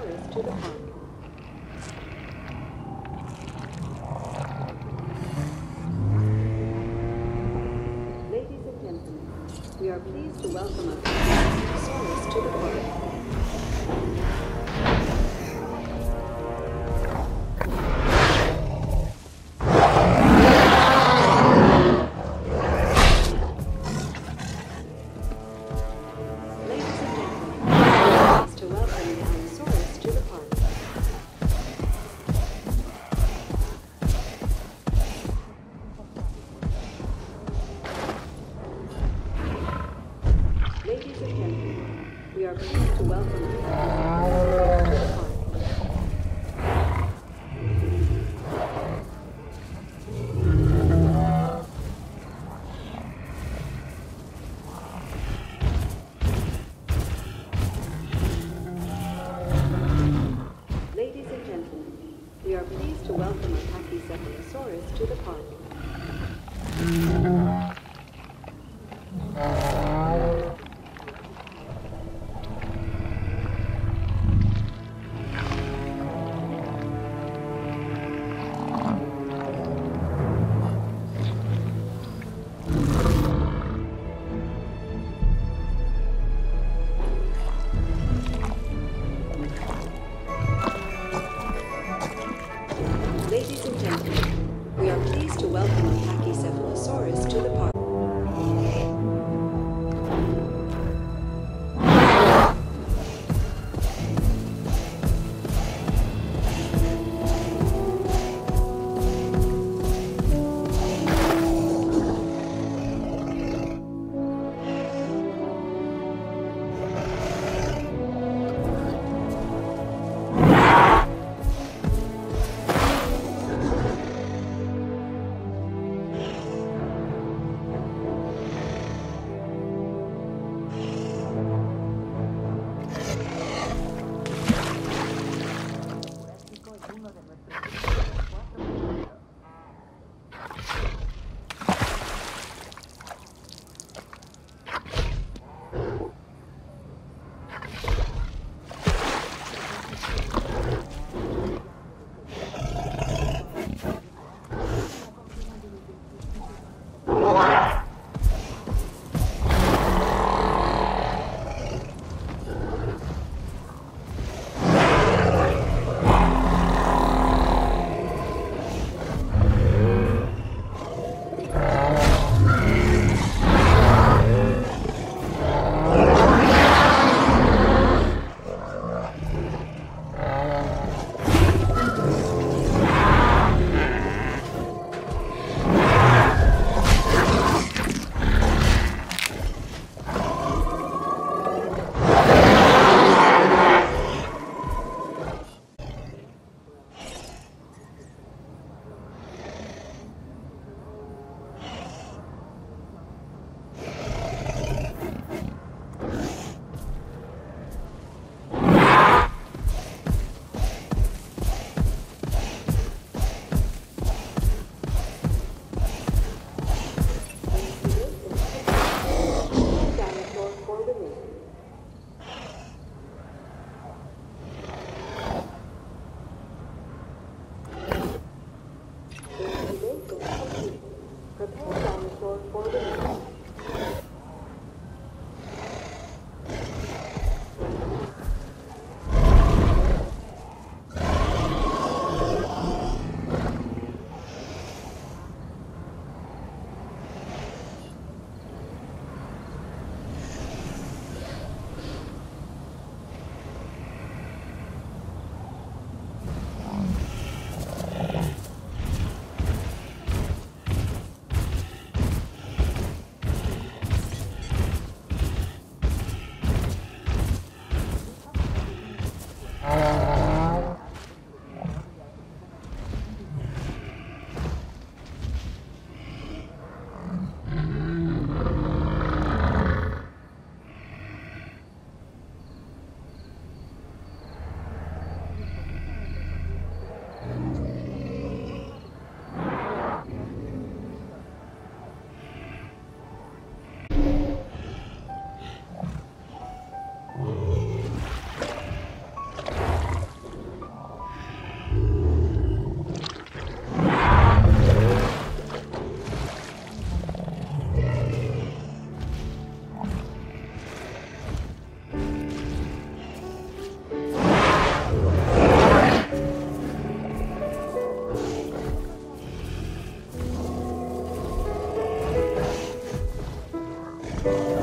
tourists to the park. Ladies and gentlemen, we are pleased to welcome a tourists to the park. Mm-hmm. Whoa. Oh.